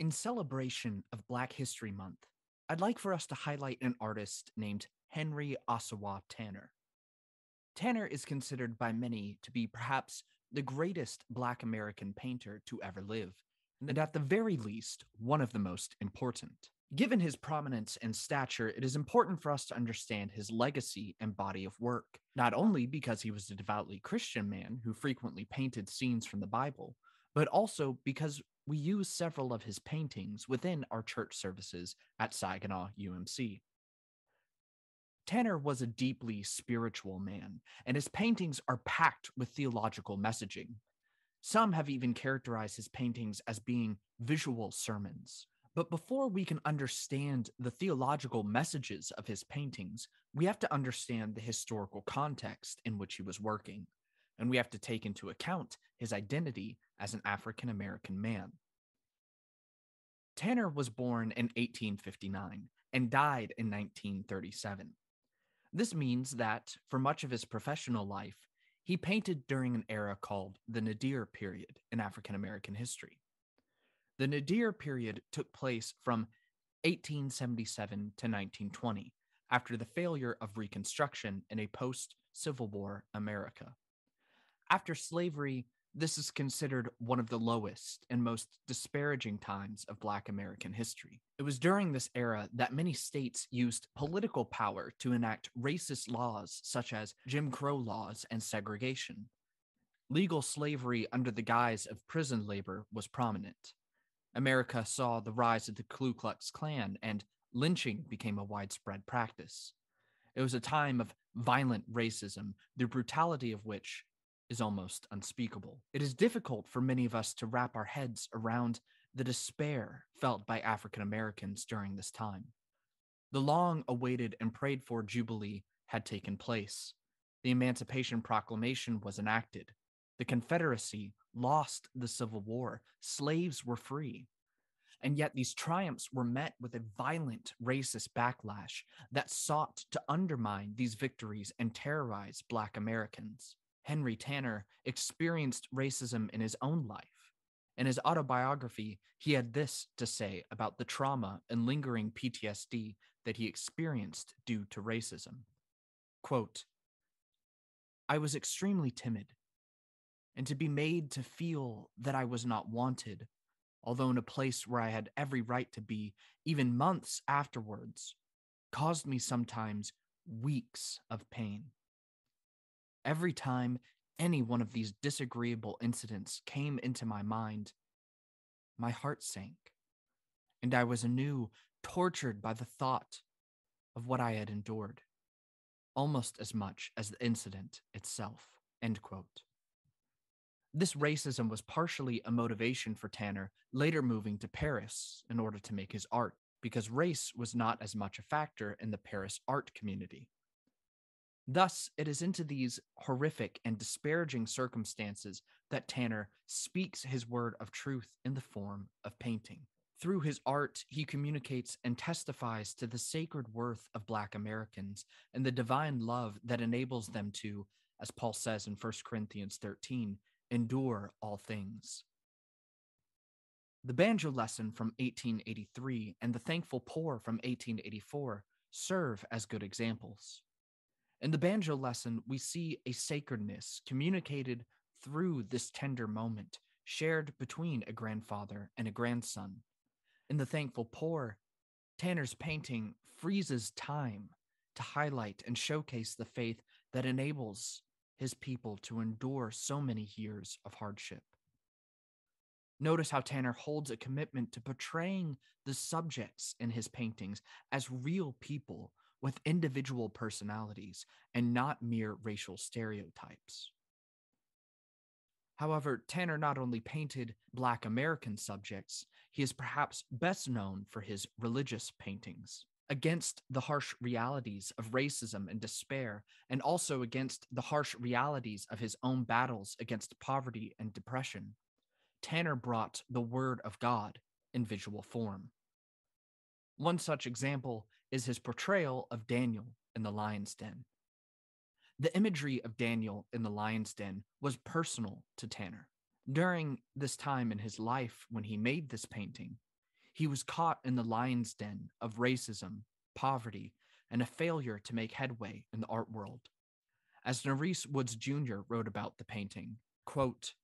In celebration of Black History Month, I'd like for us to highlight an artist named Henry Ossawa Tanner. Tanner is considered by many to be perhaps the greatest Black American painter to ever live, and at the very least, one of the most important. Given his prominence and stature, it is important for us to understand his legacy and body of work, not only because he was a devoutly Christian man who frequently painted scenes from the Bible, but also because we use several of his paintings within our church services at Saginaw UMC. Tanner was a deeply spiritual man, and his paintings are packed with theological messaging. Some have even characterized his paintings as being visual sermons. But before we can understand the theological messages of his paintings, we have to understand the historical context in which he was working, and we have to take into account his identity as an African American man. Tanner was born in 1859 and died in 1937. This means that for much of his professional life, he painted during an era called the Nadir period in African American history. The Nadir period took place from 1877 to 1920 after the failure of Reconstruction in a post Civil War America. After slavery, this is considered one of the lowest and most disparaging times of Black American history. It was during this era that many states used political power to enact racist laws such as Jim Crow laws and segregation. Legal slavery under the guise of prison labor was prominent. America saw the rise of the Ku Klux Klan, and lynching became a widespread practice. It was a time of violent racism, the brutality of which is almost unspeakable. It is difficult for many of us to wrap our heads around the despair felt by African Americans during this time. The long awaited and prayed for Jubilee had taken place. The Emancipation Proclamation was enacted. The Confederacy lost the Civil War, slaves were free. And yet, these triumphs were met with a violent racist backlash that sought to undermine these victories and terrorize Black Americans. Henry Tanner experienced racism in his own life. In his autobiography, he had this to say about the trauma and lingering PTSD that he experienced due to racism. Quote, I was extremely timid and to be made to feel that I was not wanted, although in a place where I had every right to be, even months afterwards, caused me sometimes weeks of pain. Every time any one of these disagreeable incidents came into my mind, my heart sank, and I was anew tortured by the thought of what I had endured, almost as much as the incident itself. End quote. This racism was partially a motivation for Tanner later moving to Paris in order to make his art, because race was not as much a factor in the Paris art community. Thus, it is into these horrific and disparaging circumstances that Tanner speaks his word of truth in the form of painting. Through his art, he communicates and testifies to the sacred worth of Black Americans and the divine love that enables them to, as Paul says in 1 Corinthians 13, endure all things. The banjo lesson from 1883 and the thankful poor from 1884 serve as good examples. In the banjo lesson, we see a sacredness communicated through this tender moment shared between a grandfather and a grandson. In the thankful poor, Tanner's painting freezes time to highlight and showcase the faith that enables his people to endure so many years of hardship. Notice how Tanner holds a commitment to portraying the subjects in his paintings as real people with individual personalities and not mere racial stereotypes. However, Tanner not only painted Black American subjects, he is perhaps best known for his religious paintings against the harsh realities of racism and despair, and also against the harsh realities of his own battles against poverty and depression. Tanner brought the Word of God in visual form. One such example is his portrayal of Daniel in the lion's den. The imagery of Daniel in the lion's den was personal to Tanner. During this time in his life when he made this painting, he was caught in the lion's den of racism, poverty, and a failure to make headway in the art world. As Naurice Woods Jr. wrote about the painting, quote,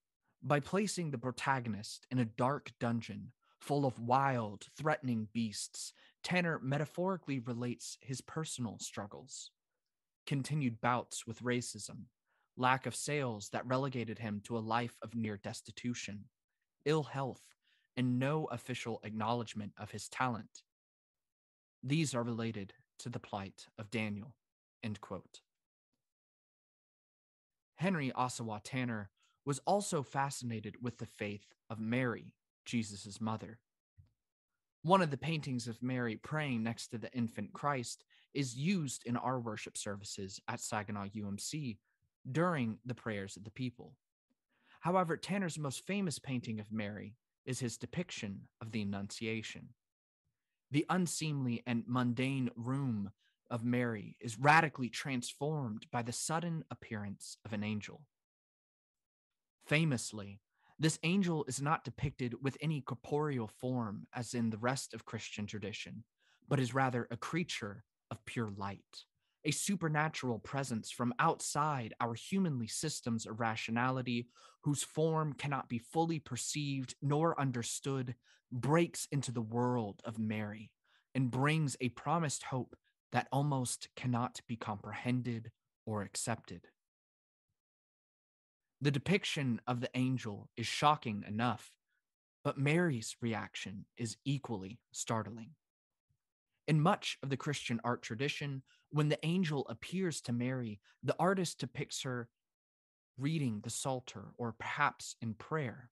by placing the protagonist in a dark dungeon full of wild, threatening beasts, Tanner metaphorically relates his personal struggles, continued bouts with racism, lack of sales that relegated him to a life of near destitution, ill health, and no official acknowledgement of his talent. These are related to the plight of Daniel. Henry Ossawa Tanner was also fascinated with the faith of Mary, Jesus' mother. One of the paintings of Mary praying next to the infant Christ is used in our worship services at Saginaw UMC during the prayers of the people. However, Tanner's most famous painting of Mary is his depiction of the Annunciation. The unseemly and mundane room of Mary is radically transformed by the sudden appearance of an angel. Famously, this angel is not depicted with any corporeal form as in the rest of Christian tradition, but is rather a creature of pure light, a supernatural presence from outside our humanly systems of rationality, whose form cannot be fully perceived nor understood, breaks into the world of Mary and brings a promised hope that almost cannot be comprehended or accepted. The depiction of the angel is shocking enough, but Mary's reaction is equally startling. In much of the Christian art tradition, when the angel appears to Mary, the artist depicts her reading the Psalter or perhaps in prayer.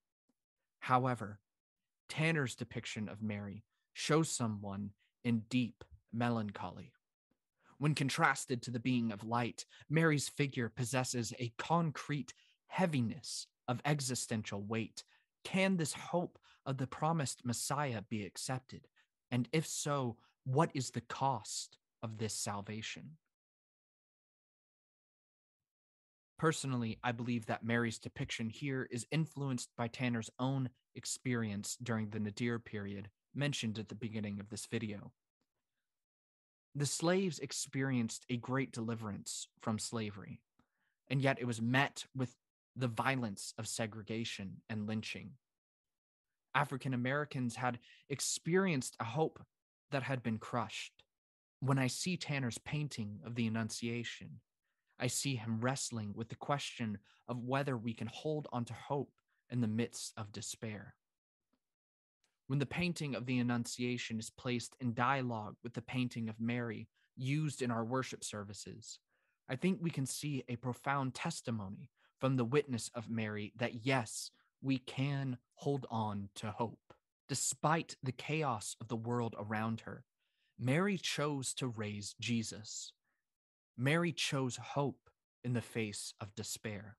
However, Tanner's depiction of Mary shows someone in deep melancholy. When contrasted to the being of light, Mary's figure possesses a concrete heaviness of existential weight? Can this hope of the promised Messiah be accepted? And if so, what is the cost of this salvation? Personally, I believe that Mary's depiction here is influenced by Tanner's own experience during the Nadir period mentioned at the beginning of this video. The slaves experienced a great deliverance from slavery, and yet it was met with the violence of segregation and lynching. African Americans had experienced a hope that had been crushed. When I see Tanner's painting of the Annunciation, I see him wrestling with the question of whether we can hold on to hope in the midst of despair. When the painting of the Annunciation is placed in dialogue with the painting of Mary used in our worship services, I think we can see a profound testimony from the witness of Mary that yes, we can hold on to hope. Despite the chaos of the world around her, Mary chose to raise Jesus. Mary chose hope in the face of despair.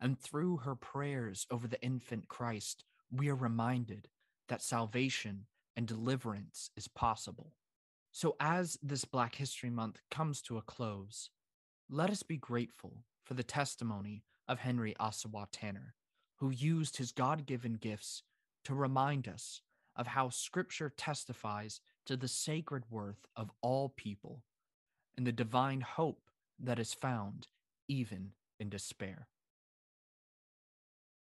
And through her prayers over the infant Christ, we are reminded that salvation and deliverance is possible. So, as this Black History Month comes to a close, let us be grateful for the testimony of Henry Ossawa Tanner, who used his God given gifts to remind us of how Scripture testifies to the sacred worth of all people and the divine hope that is found even in despair.